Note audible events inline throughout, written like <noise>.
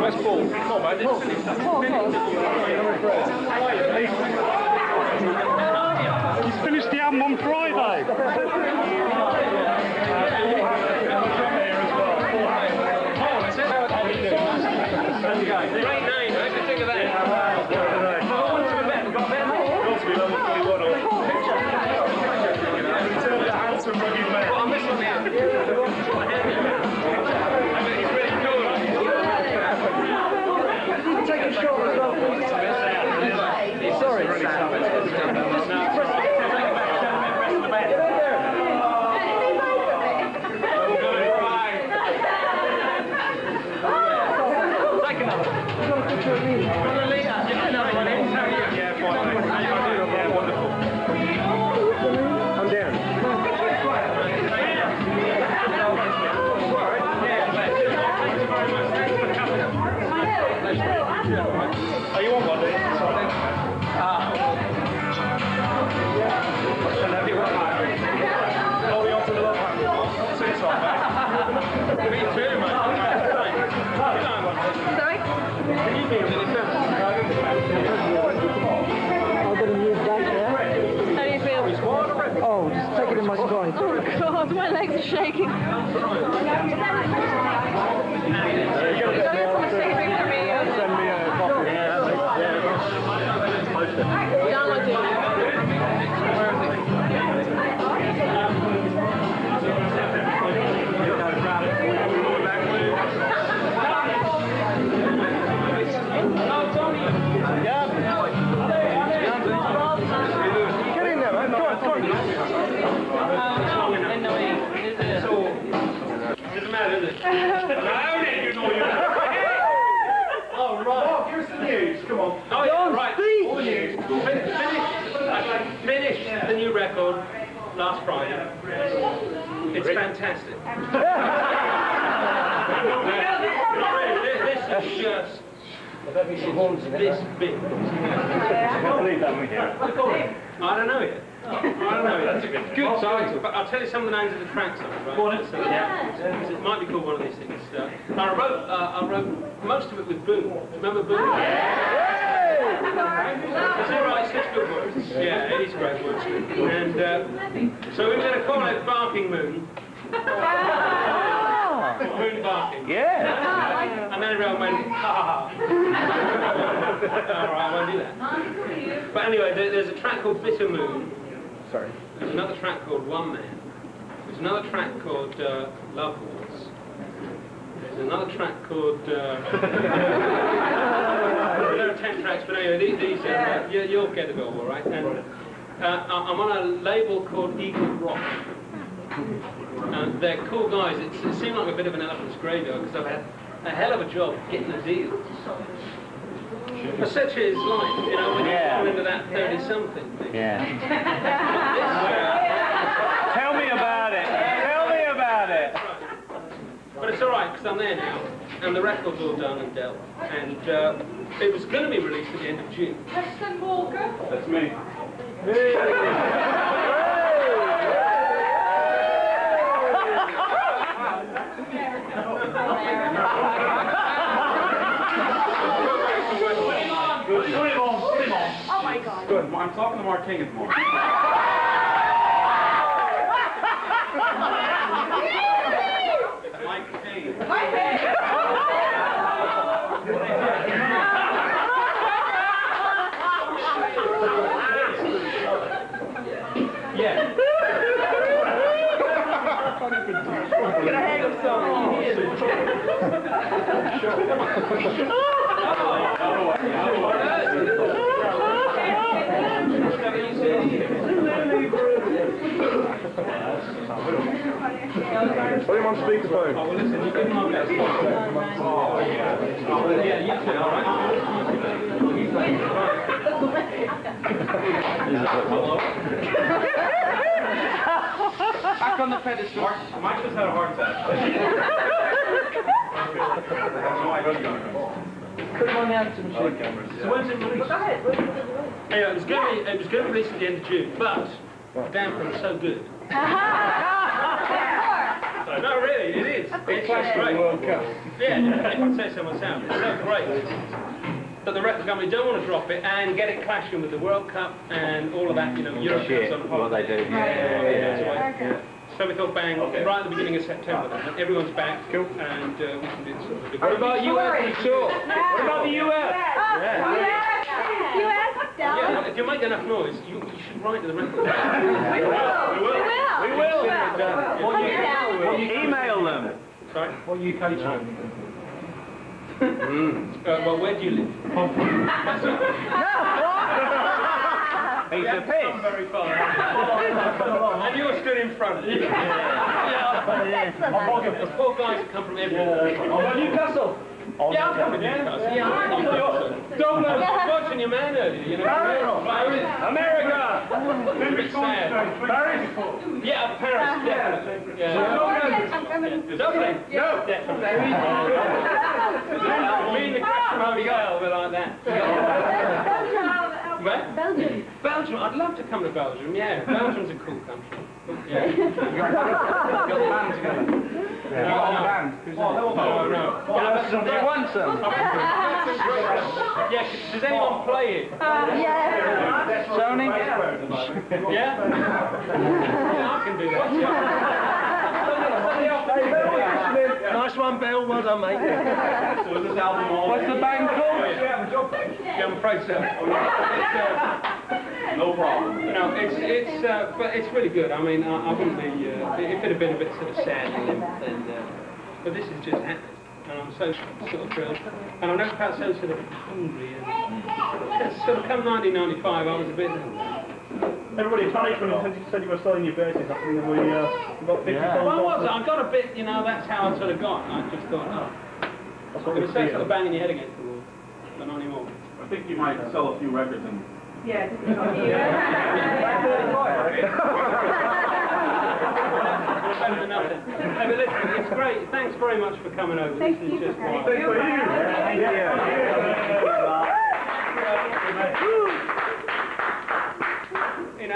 Where's Paul? Come on, mate. He's finished the album on Friday. Great name. What do you think of that? I'm this one You've got a picture of me. Well, Yeah, fine. Last Friday. It's fantastic. this, <laughs> this is just this big. I can't believe that we hear it. I don't know yet. I don't know yet. That's a good, good title. But I'll tell you some of the names of the tracks. Right? Go on, so, yeah. It might be called one of these things. Uh, I wrote, uh, I wrote most of it with Boon. Remember Boon? Is it right? Such good words. Yeah, it is great words. And uh, so we we're going to call it Barking Moon. Moon barking. Yeah. And then everyone went, ha ha. All right, I won't do that. But anyway, there, there's a track called Bitter Moon. Sorry. There's another track called One Man. There's another track called uh, Love Wars. There's another track called. Uh, there are ten tracks, but anyway, these, these uh, you, you'll get it all, all right? And uh, I- I'm on a label called Eagle Rock. Uh, they're cool guys. It's, it seemed like a bit of an elephant's graveyard because I've had a hell of a job getting the deal. But such is life, you know, when Yeah. you come into that 30-something thing. Yeah. This, <laughs> uh, Tell me about it. Tell me about it. But it's all right because I'm there now, and the record's all done and dealt. And uh, it was going to be released at the end of June. Preston Walker? That's me. Put him on, put him on. Oh my god. Good. I'm talking to Martinez more. <laughs> Mike Payne. Yeah. Put him on speakerphone. Well, listen, you give him my best. Oh, yeah. Yeah, you too, all Back on the pedestal. Mike just had a heart attack. <laughs> no, I. Put him on the answer machine. So when's it released? Anyway, it was going to be, it was going to be released at the end of June, but Damn, it's so good. <laughs> No, really, it is. It's great. World Cup. Yeah, if I say so myself, it's so great. But the record company don't want to drop it and get it clashing with the World Cup and all of that, you know, Europe Shit, goes on what they holiday. do. Yeah, yeah, yeah, yeah, yeah. So we thought, bang, right at the beginning of September, then, everyone's back, Cool. and uh, we can do sort of. What about US? Sure. What about the US? Yeah, if you make enough noise, you, you should write to the record. <laughs> We will. We will. We will. What you Email them. Sorry? What UK channel? <laughs> Uh, well, where do you live? <laughs> That's it. He's a piss. Very far. and you're stood in front. yeah. There's four guys that come from everywhere. Oh, Newcastle. Yeah, I'm coming to Newcastle. Yeah, I'm coming to Newcastle. Don't know. I was watching your man earlier, you know. America. It's sad. Paris. Yeah, Paris, definitely. Yeah. Dublin? No, definitely. Me and the Crash Hotel, we're like that. Where? Belgium. Belgium, I'd love to come to Belgium, yeah. <laughs> Belgium's a cool country. Yeah. The band together. No, no. the band. Oh, no. Yeah, but- You want some? Yeah, does anyone play it? Yeah. Sony? Yeah? <laughs> Yeah, I can do that. Yeah. <laughs> on, Bill. Well done, mate. So is this album all? What's the band called? Yeah, I'm afraid so. It's, uh, No problem. you know, it's it's uh, but it's really good. I mean, I, I wouldn't be uh, if it had been a bit sort of sad, then, then uh, but this is just happening. And I'm so sort of thrilled. And I know felt so sort of hungry. And it's sort of come 1995, I was a bit. Everybody panicked when you said you were selling your basses after we uh, got 50 Yeah. phones Well, I off was. it. I got a bit, you know, that's how I sort of got. I just thought, oh, That's what it we was so sort of banging your head against the wall, but not anymore. I think you might sell a few records and Yeah. Better than nothing. Hey, but listen, it's great. Thanks very much for coming over. Thank this is you just for coming. wild. You know,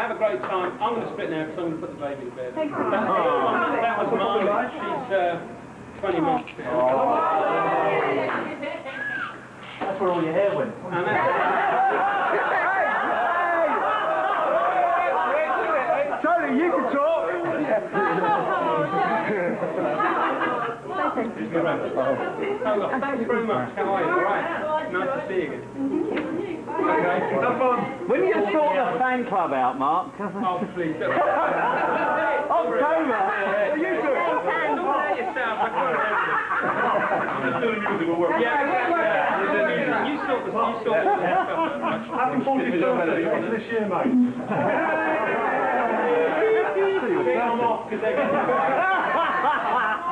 have a great time. I'm going to spit now because I'm going to put the baby to bed. Thank you. That, that was mine. She's uh, 20 months now. That's where all your hair went. And that's, Tony, you can talk. Oh, look, thanks very much. How are you? All right. Nice to see you again. Okay. Have fun. When you sort the fan club out, Mark? <laughs> Oh, please. Don't. October. You do it. Don't let yourself. I can't help it. I'm just doing music will work. Yeah, yeah, yeah. You sort the, you sort the <laughs> Happy 40th birthday. This year, mate? I'm off because they're <laughs>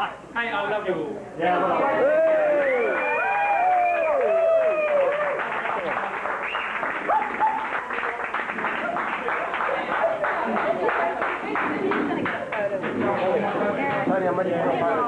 going. Hey, I love you. Yeah, go.